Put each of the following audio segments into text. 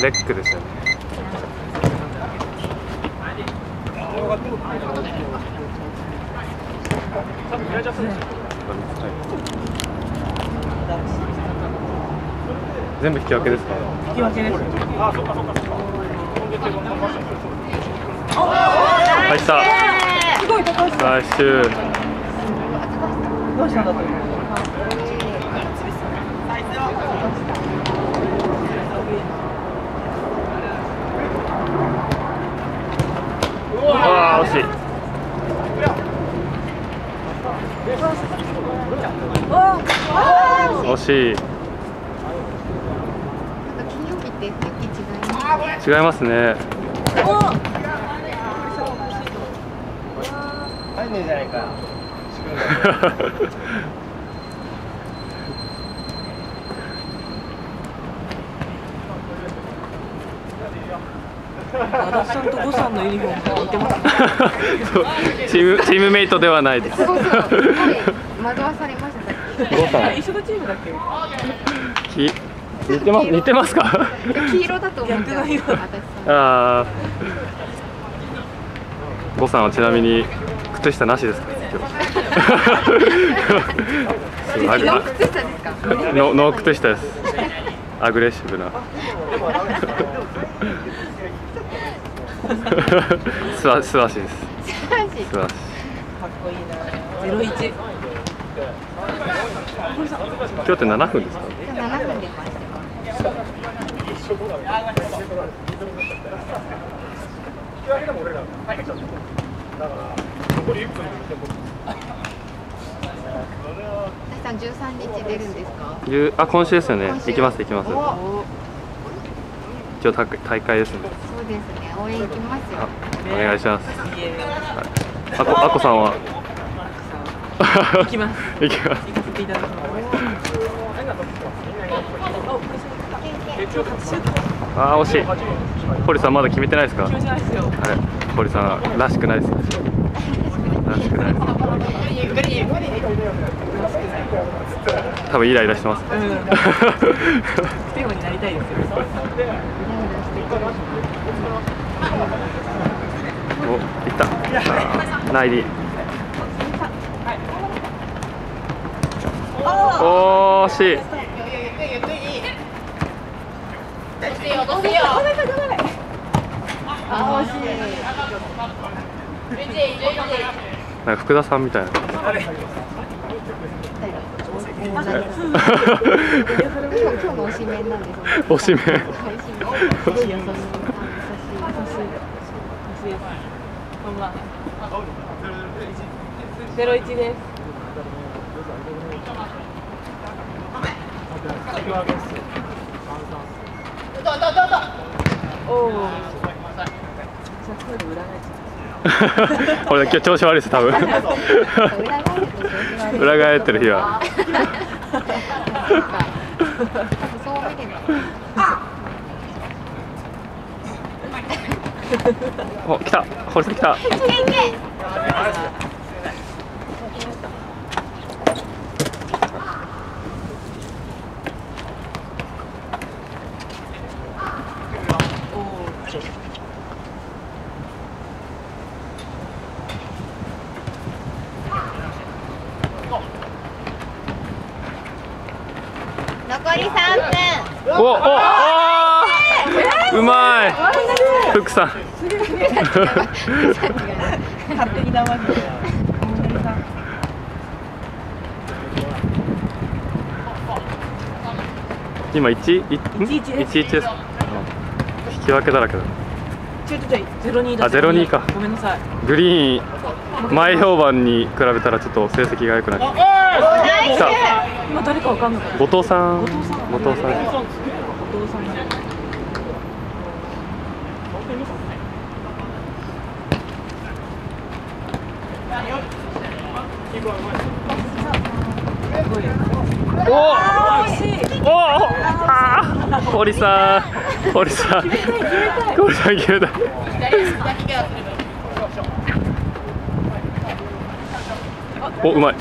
レックですよね。全部引き分けですか？引き分けです。入った。すごい高橋さんナイスシューどうしたんだと思ううわー惜しい惜しい。違いますね。入んねえじゃないか。さんと呉さんのユニフォームが似てます。チームチームメイトではないです。すご い。惑わされましたさっゴーさんあ一緒のチームだっけ？き似てます似てますか？き黄色だと思ってました逆の色私さんああゴさんはちなみに靴下なしですか？今日ノー靴下ですか？ノノー靴下です。アグレッシブな。素晴素晴らしいです素晴らしい素晴らしいかっこいいな。ゼロ一今日って7分ですか？7分で回してます私さん13日出るんで。すかゆあ今週で。すよね行きます行きますお一応大会で。すねそうで。すね応援行きますあよお願いしますいえあこあこさんは？行きます。行きます。行かせていただきますあー惜しい。堀さんまだ決めてないですか？気持ちないですよ。あれ堀さんらしくないです。らしくない多分イライラしてます。うん。不手になりたいですよ。お、いった。あーナイリー。おー、惜しい。なんか福田さんみたいな。今日 今日の推しメこんばんはゼロ一ですおお。これ今日調子悪いです多分。裏返ってる日は。そう見てるお、来た。堀さん来た。残り3分お、お、おー。うまい。福さん。勝手に黙って。今一、一一です一一です。あ引き分けだらけだ。ちょいちょいゼロ二だ。あ02かごめんなさい。グリーン前評判に比べたらちょっと成績が良くない。来た。今誰かわかんなかった。後藤さん。後藤さん後藤さん。後藤さん。おお。おお。ああ。堀さん。堀さん。堀さん決めた。お、うまい。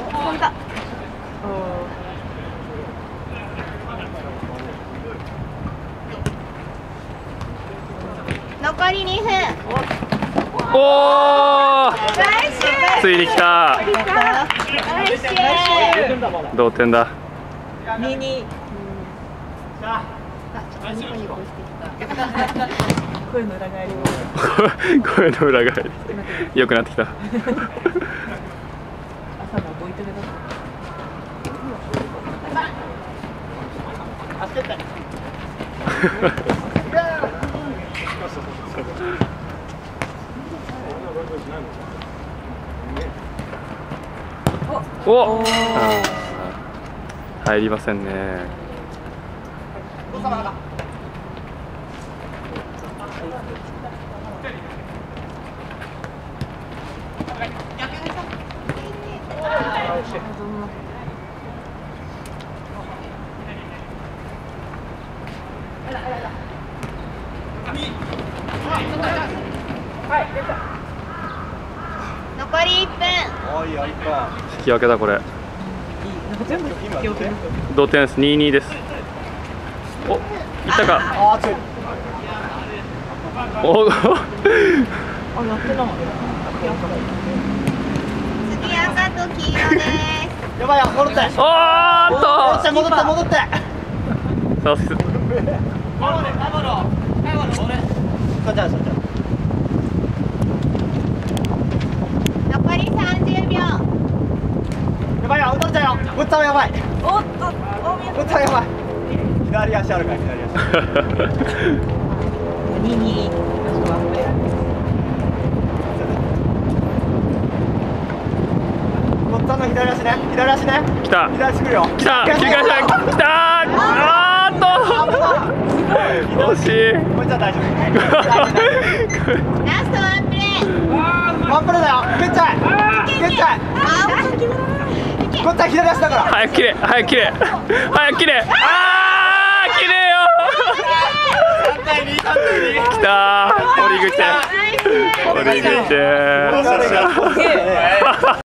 残り2分おおついに来た同点だ。声の裏返りも。声の裏返り良くなってきた朝 のボイトレだった。おあー入りませんね残り1分。引き分けだこれ。いい。なんか全部記憶に。同点です2-2です。おいったか。おあ、やってない。次赤と黄色です。やばいよ戻っておーっと戻って戻って。さすそっちだそっちだり30秒やばいよ戻っちゃうよ。ぶったやばいおっと、おみぶったやばい左足あるから左足。の左足ね左足ね。来た。左足来るよ。来た。切り返した来た。あーっと。惜しい。こいつは大丈夫。ラストワンプレーだよ。グッチャイグッチャイあこっちは左足だから。早く切れ。早く切れ。早く切れ。あー切れよ。3対2 3対2来たー。堀口。ナイス堀口。すげえ